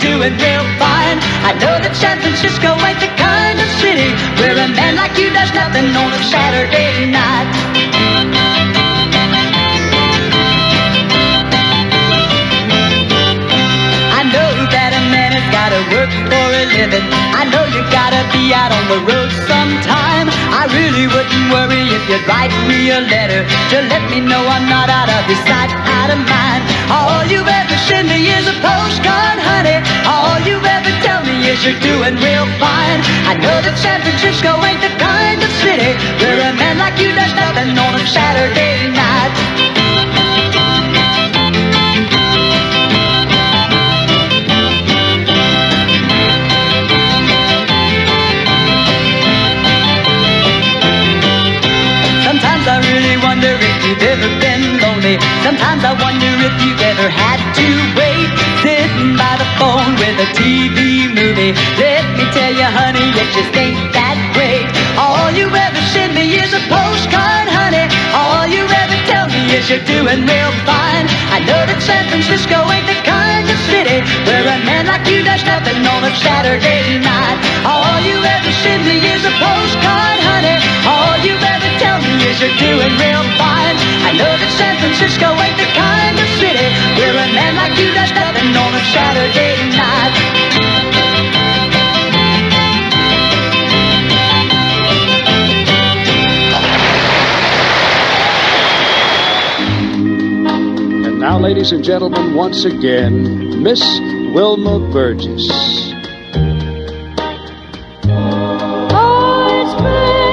doing real fine. I know that San Francisco ain't the kind of city where a man like you does nothing on a Saturday night. Has gotta work for a living. I know you gotta be out on the road sometime. I really wouldn't worry if you'd write me a letter to let me know I'm not out of your sight, out of mind. All you ever send me is a postcard, honey. All you ever tell me is you're doing real fine. I know that San Francisco ain't the kind of city where a man like you does nothing on a Saturday night. Sometimes I wonder if you've ever had to wait sitting by the phone with a TV movie. Let me tell you, honey, it just ain't that great. All you ever send me is a postcard, honey. All you ever tell me is you're doing real fine. I know that San Francisco ain't the kind of city where a man like you does nothing on a Saturday night. All you ever send me is a postcard, honey. All you ever tell me is you're doing real fine. I know that San Francisco ladies and gentlemen, once again, Miss Wilma Burgess. Oh, it's been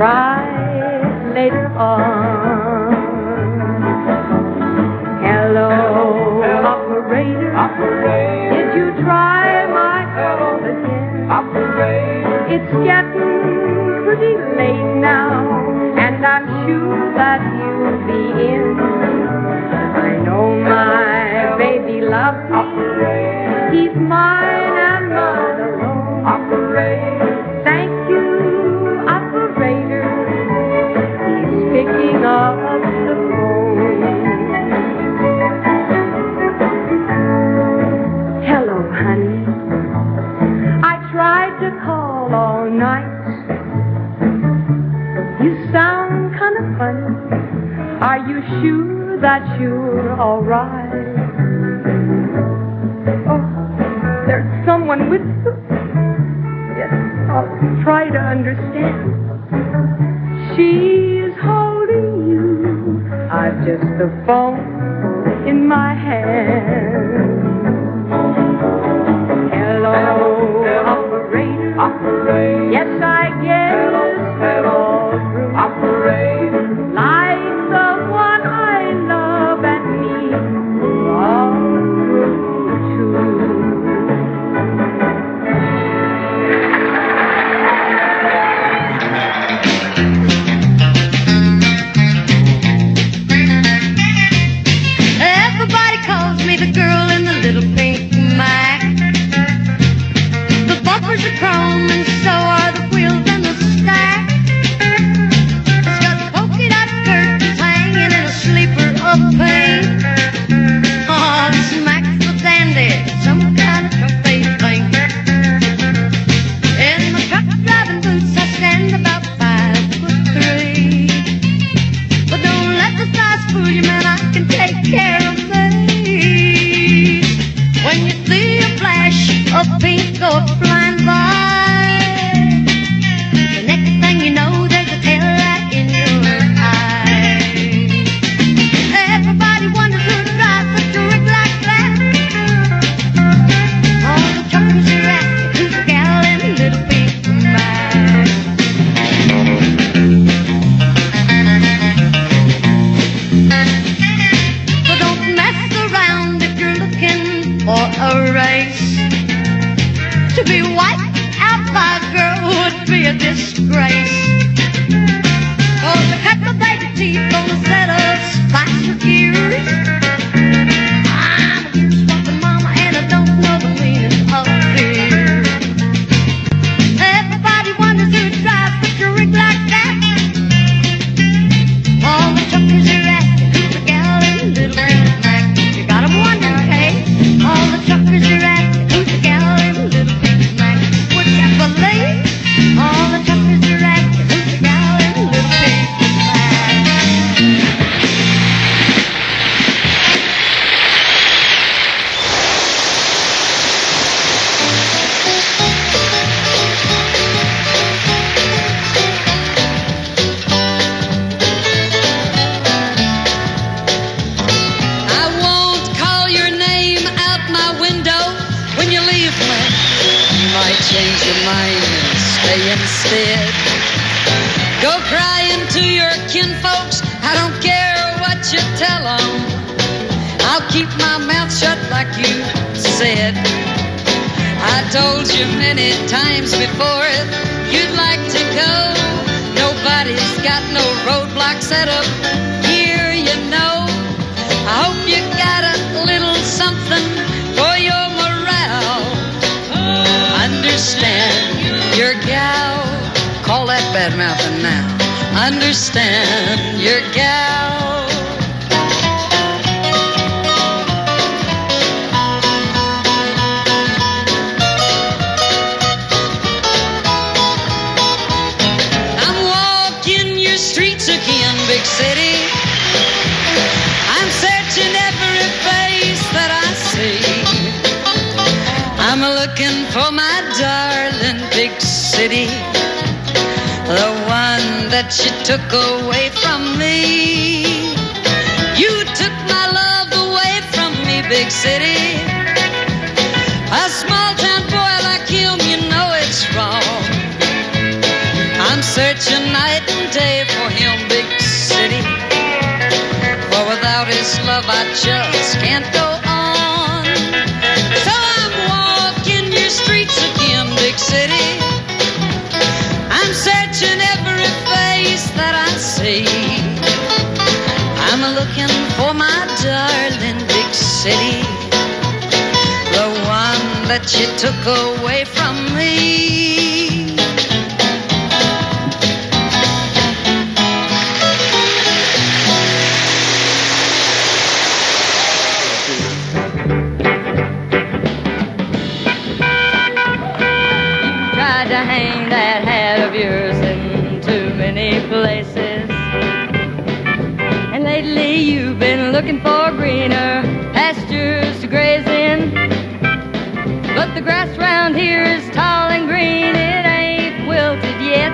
I'll later on. Honey. I tried to call all night. You sound kind of funny. Are you sure that you're alright? Oh, there's someone with you. Yes, I'll try to understand. A race. To be wiped out by a girl would be a disgrace. Cause the cut the baby teeth on a set of Spicer gears. Told you many times before you'd like to go. Nobody's got no roadblock set up here, you know. I hope you got a little something for your morale. Understand your gal. Call that bad mouthing now. Understand your gal. Looking for my darling big city, the one that you took away from me. You took my love away from me, big city. A small town boy like him, you know it's wrong. I'm searching night and day for him, big city. For without his love, I just can't go city. I'm searching every face that I see. I'm looking for my darling big city, the one that you took away from me. Looking for greener pastures to graze in. But the grass round here is tall and green, it ain't wilted yet.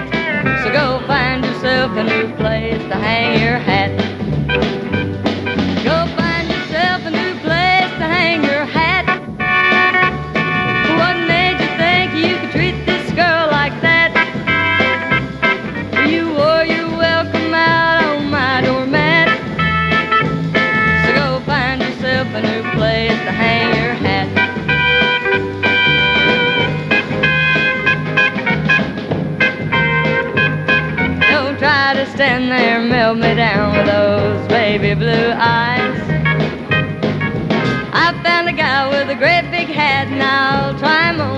So go find yourself a new place to hang your hat. Blue eyes. I found a guy with a great big hat and I'll try him on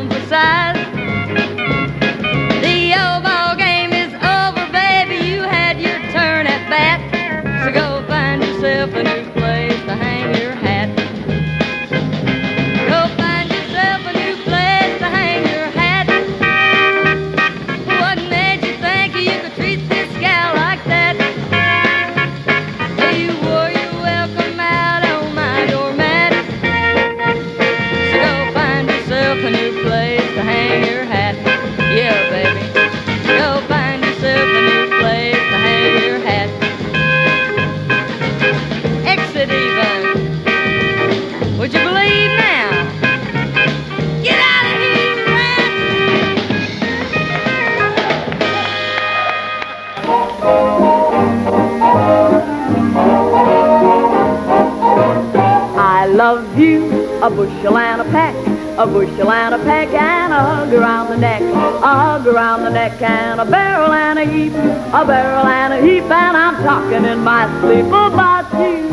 a bushel and a peck, and a hug around the neck, a hug around the neck, and a barrel and a heap, a barrel and a heap, and I'm talking in my sleep about you,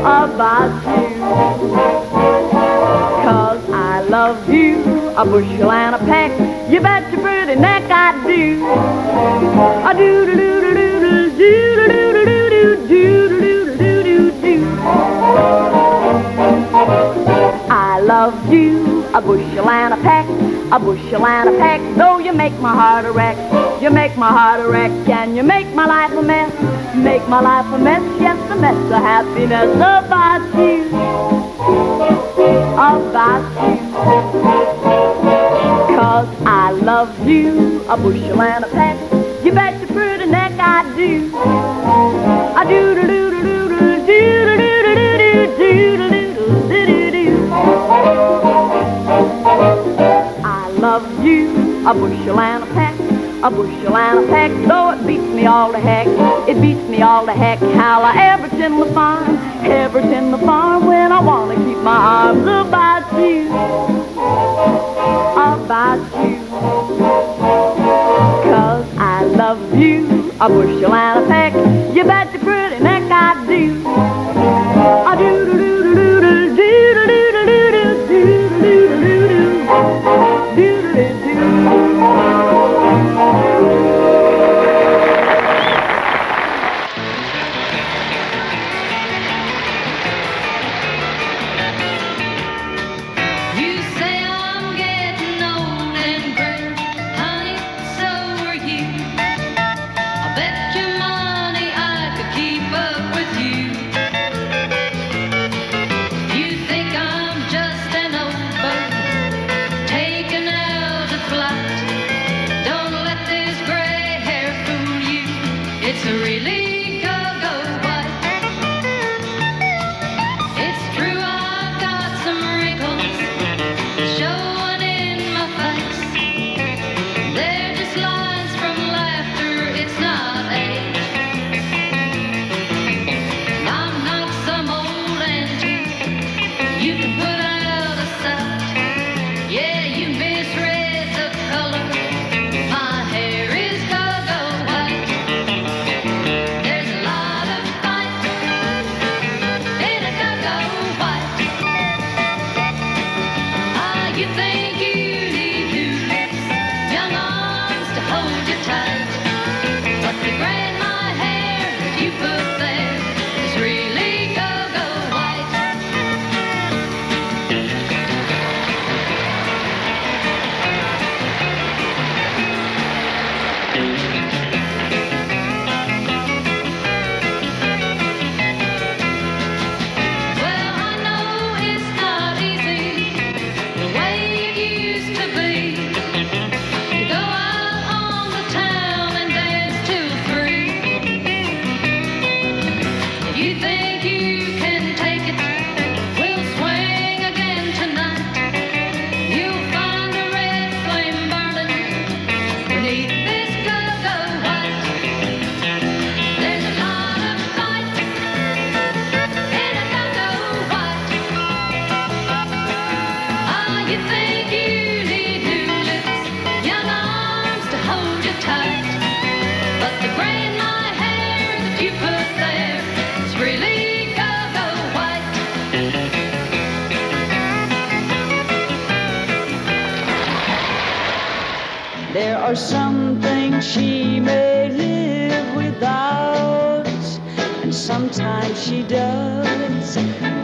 about you. Cause I love you, a bushel and a peck, you bet your pretty neck I do. I do do do do do do do do do do do I love you, a bushel and a peck, a bushel and a peck. Though you make my heart a wreck, you make my heart a wreck, and you make my life a mess, make my life a mess, yes, a mess of happiness about you, about you. Cause I love you, a bushel and a peck. You bet your pretty neck I do. I do do do a bushel and a peck, a bushel and a peck. Though it beats me all to heck, it beats me all to heck. How I ever tend the farm, ever tend the farm when I wanna keep my arms about you, about you. Cause I love you, a bushel and a peck. You bet your pretty neck I do. I do do do do do do do do do do do do do do do.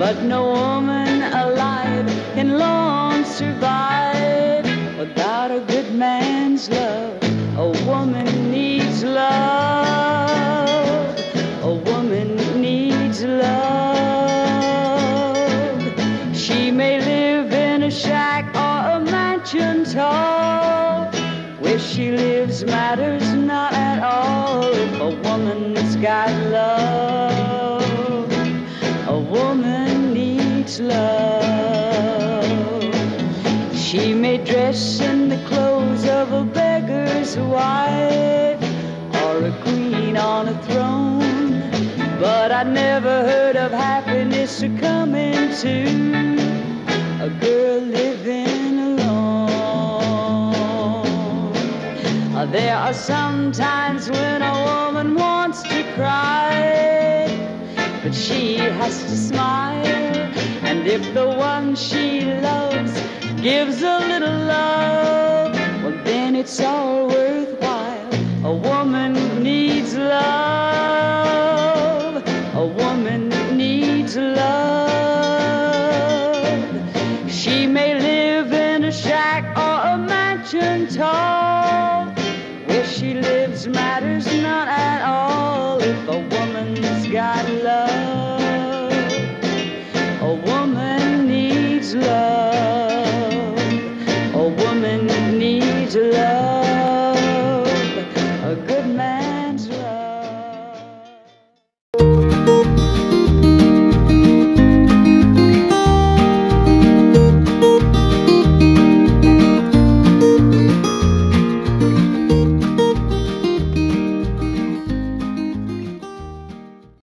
But no woman alive can long survive without a good man's love. A woman needs love. A woman needs love. She may live in a shack or a mansion tall. Where she lives matters not at all if a woman's got love. She may dress in the clothes of a beggar's wife or a queen on a throne. But I never heard of happiness coming to a girl living alone. There are some times when a woman wants to cry, but she has to smile. And if the one she loves gives a little love, well, then it's all worthwhile. A woman needs love. A woman needs love. She may live in a shack or a mansion tall. Where she lives matters not at all